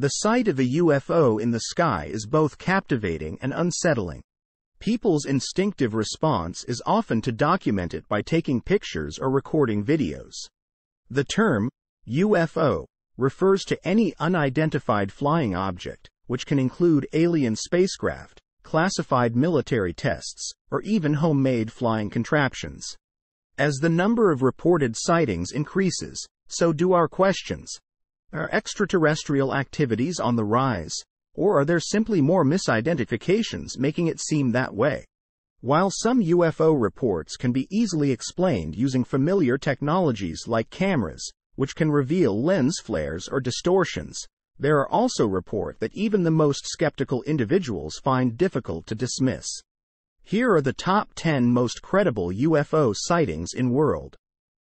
The sight of a UFO in the sky is both captivating and unsettling. People's instinctive response is often to document it by taking pictures or recording videos. The term UFO refers to any unidentified flying object, which can include alien spacecraft, classified military tests, or even homemade flying contraptions. As the number of reported sightings increases, so do our questions. Are extraterrestrial activities on the rise? Or are there simply more misidentifications making it seem that way? While some UFO reports can be easily explained using familiar technologies like cameras, which can reveal lens flares or distortions, there are also reports that even the most skeptical individuals find difficult to dismiss. Here are the top 10 most credible UFO sightings in world.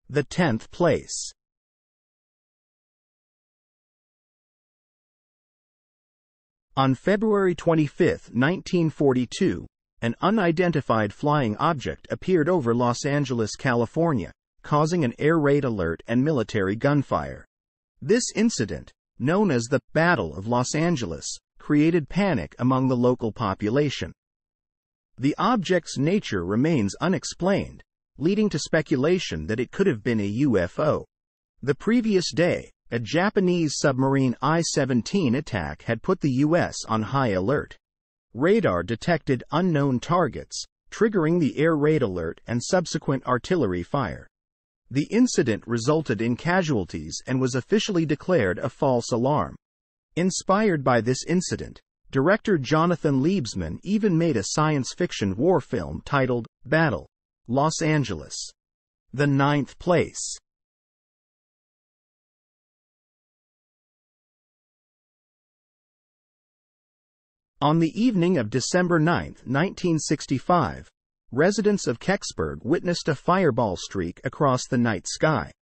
The 10th place. On February 25, 1942, an unidentified flying object appeared over Los Angeles, California, causing an air raid alert and military gunfire. This incident, known as the Battle of Los Angeles, created panic among the local population. The object's nature remains unexplained, leading to speculation that it could have been a UFO. The previous day, a Japanese submarine I-17 attack had put the U.S. on high alert. Radar detected unknown targets, triggering the air raid alert and subsequent artillery fire. The incident resulted in casualties and was officially declared a false alarm. Inspired by this incident, director Jonathan Liebesman even made a science fiction war film titled Battle, Los Angeles. The ninth place. On the evening of December 9, 1965, residents of Kecksburg witnessed a fireball streak across the night sky,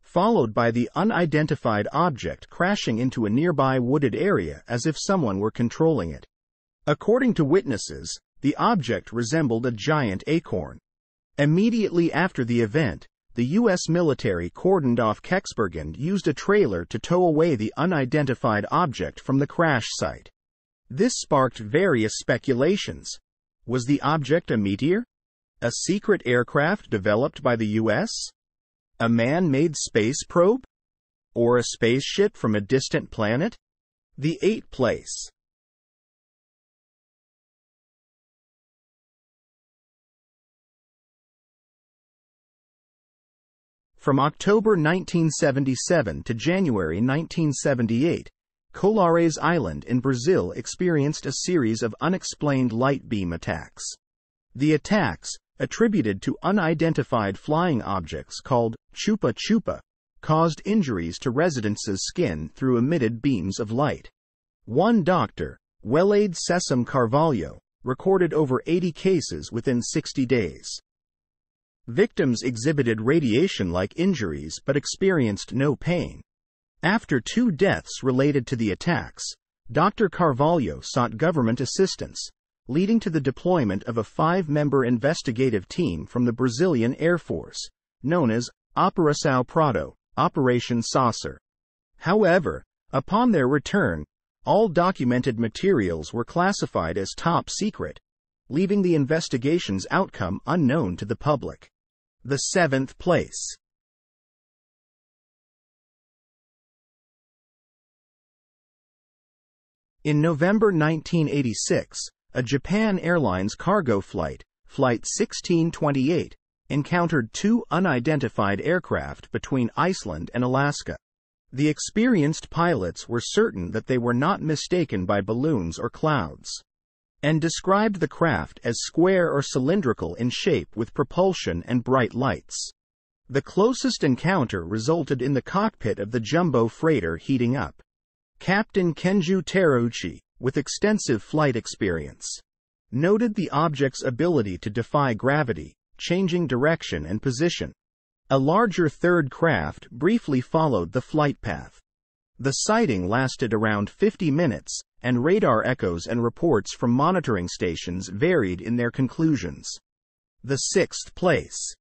followed by the unidentified object crashing into a nearby wooded area as if someone were controlling it. According to witnesses, the object resembled a giant acorn. Immediately after the event, the U.S. military cordoned off Kecksburg and used a trailer to tow away the unidentified object from the crash site. This sparked various speculations. Was the object a meteor? A secret aircraft developed by the U.S.? A man-made space probe? Or a spaceship from a distant planet? The eighth place. From October 1977 to January 1978, Colares Island in Brazil experienced a series of unexplained light beam attacks. The attacks, attributed to unidentified flying objects called chupa chupa, caused injuries to residents' skin through emitted beams of light. One doctor, Wellaide Cecim Carvalho, recorded over 80 cases within 60 days. Victims exhibited radiation-like injuries but experienced no pain. After two deaths related to the attacks, Dr. Carvalho sought government assistance, leading to the deployment of a five-member investigative team from the Brazilian Air Force, known as Operação Prato, Operation Saucer. However, upon their return, all documented materials were classified as top secret, leaving the investigation's outcome unknown to the public. The seventh place. In November 1986, a Japan Airlines cargo flight, Flight 1628, encountered two unidentified aircraft between Iceland and Alaska. The experienced pilots were certain that they were not mistaken by balloons or clouds, and described the craft as square or cylindrical in shape with propulsion and bright lights. The closest encounter resulted in the cockpit of the jumbo freighter heating up. Captain Kenju Terauchi, with extensive flight experience, noted the object's ability to defy gravity, changing direction and position. A larger third craft briefly followed the flight path. The sighting lasted around 50 minutes, and radar echoes and reports from monitoring stations varied in their conclusions. The sixth place.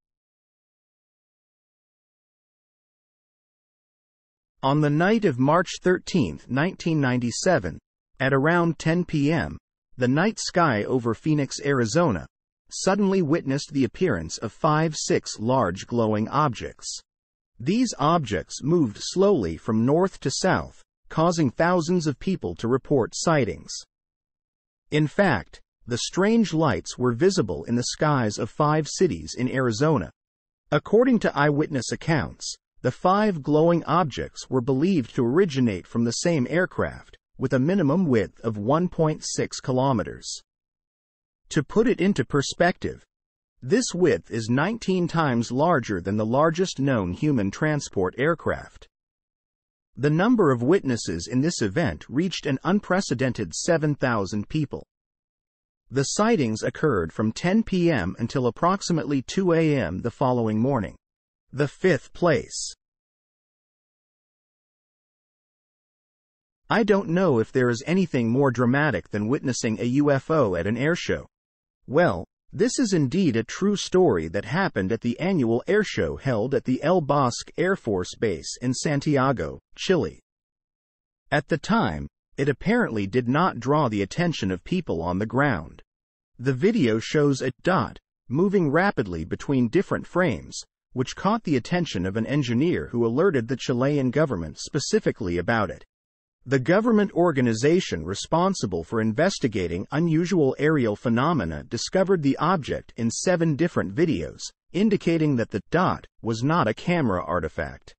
On the night of March 13, 1997, at around 10 p.m., the night sky over Phoenix, Arizona, suddenly witnessed the appearance of five six large glowing objects. These objects moved slowly from north to south, causing thousands of people to report sightings. In fact, the strange lights were visible in the skies of five cities in Arizona. According to eyewitness accounts, the five glowing objects were believed to originate from the same aircraft, with a minimum width of 1.6 kilometers. To put it into perspective, this width is 19 times larger than the largest known human transport aircraft. The number of witnesses in this event reached an unprecedented 7,000 people. The sightings occurred from 10 p.m. until approximately 2 a.m. the following morning. The fifth place. I don't know if there is anything more dramatic than witnessing a UFO at an airshow. Well, this is indeed a true story that happened at the annual airshow held at the El Bosque Air Force Base in Santiago, Chile. At the time, it apparently did not draw the attention of people on the ground. The video shows a dot moving rapidly between different frames, which caught the attention of an engineer who alerted the Chilean government specifically about it. The government organization responsible for investigating unusual aerial phenomena discovered the object in seven different videos, indicating that the dot was not a camera artifact.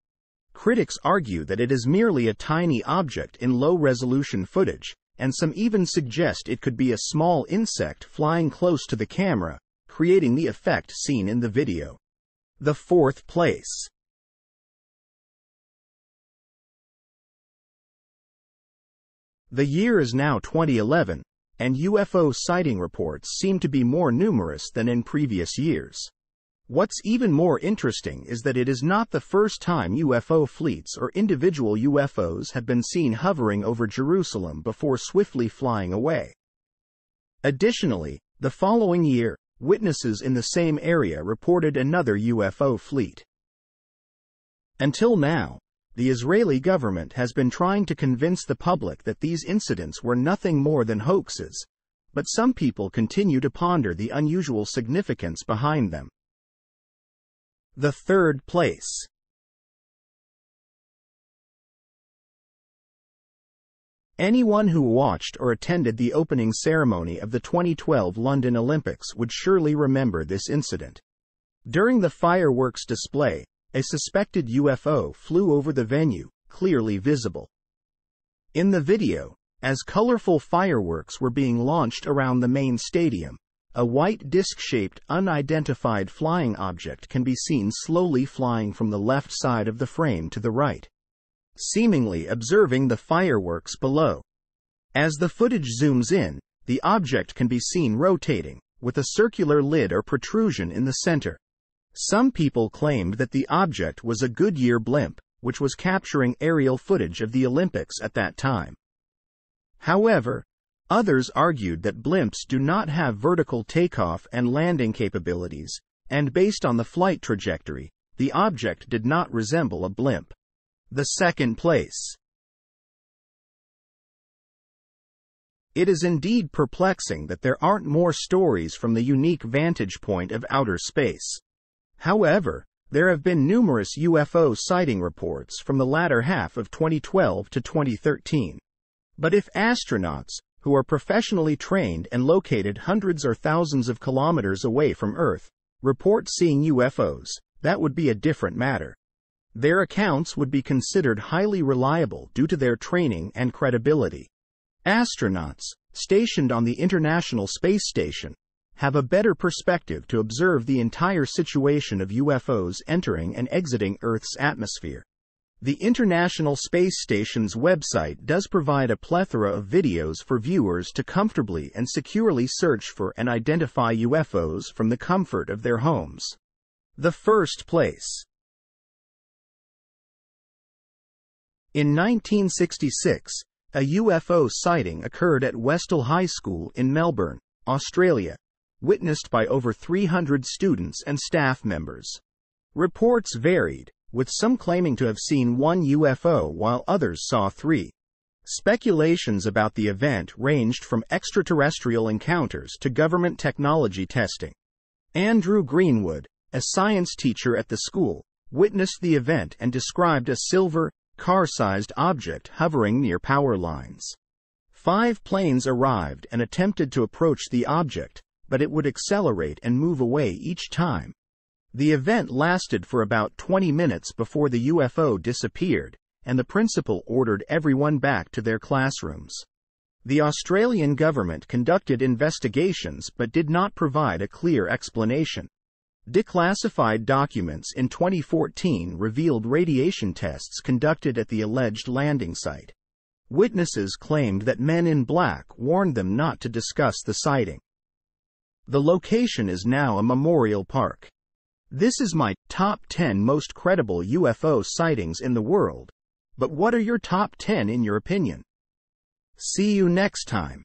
Critics argue that it is merely a tiny object in low resolution footage, and some even suggest it could be a small insect flying close to the camera, creating the effect seen in the video. The fourth place. The year is now 2011, and UFO sighting reports seem to be more numerous than in previous years. What's even more interesting is that it is not the first time UFO fleets or individual UFOs have been seen hovering over Jerusalem before swiftly flying away. Additionally, the following year, witnesses in the same area reported another UFO fleet. Until now, the Israeli government has been trying to convince the public that these incidents were nothing more than hoaxes, but some people continue to ponder the unusual significance behind them. The third place. Anyone who watched or attended the opening ceremony of the 2012 London Olympics would surely remember this incident. During the fireworks display, a suspected UFO flew over the venue, clearly visible. In the video, as colorful fireworks were being launched around the main stadium, a white disc-shaped unidentified flying object can be seen slowly flying from the left side of the frame to the right, seemingly observing the fireworks below. As the footage zooms in, the object can be seen rotating, with a circular lid or protrusion in the center. Some people claimed that the object was a Goodyear blimp, which was capturing aerial footage of the Olympics at that time. However, others argued that blimps do not have vertical takeoff and landing capabilities, and based on the flight trajectory, the object did not resemble a blimp. The second place. It is indeed perplexing that there aren't more stories from the unique vantage point of outer space. However, there have been numerous UFO sighting reports from the latter half of 2012 to 2013. But if astronauts, who are professionally trained and located hundreds or thousands of kilometers away from Earth, report seeing UFOs, that would be a different matter. Their accounts would be considered highly reliable due to their training and credibility. Astronauts, stationed on the International Space Station, have a better perspective to observe the entire situation of UFOs entering and exiting Earth's atmosphere. The International Space Station's website does provide a plethora of videos for viewers to comfortably and securely search for and identify UFOs from the comfort of their homes. The first place. In 1966, a UFO sighting occurred at Westall High School in Melbourne, Australia, witnessed by over 300 students and staff members. Reports varied, with some claiming to have seen one UFO while others saw three. Speculations about the event ranged from extraterrestrial encounters to government technology testing. Andrew Greenwood, a science teacher at the school, witnessed the event and described a silver, car sized object hovering near power lines. Five planes arrived and attempted to approach the object, but it would accelerate and move away each time. The event lasted for about 20 minutes before the UFO disappeared, and the principal ordered everyone back to their classrooms. The Australian government conducted investigations but did not provide a clear explanation. Declassified documents in 2014 revealed radiation tests conducted at the alleged landing site. Witnesses claimed that men in black warned them not to discuss the sighting. The location is now a memorial park. This is my top 10 most credible UFO sightings in the world. But what are your top 10 in your opinion? See you next time.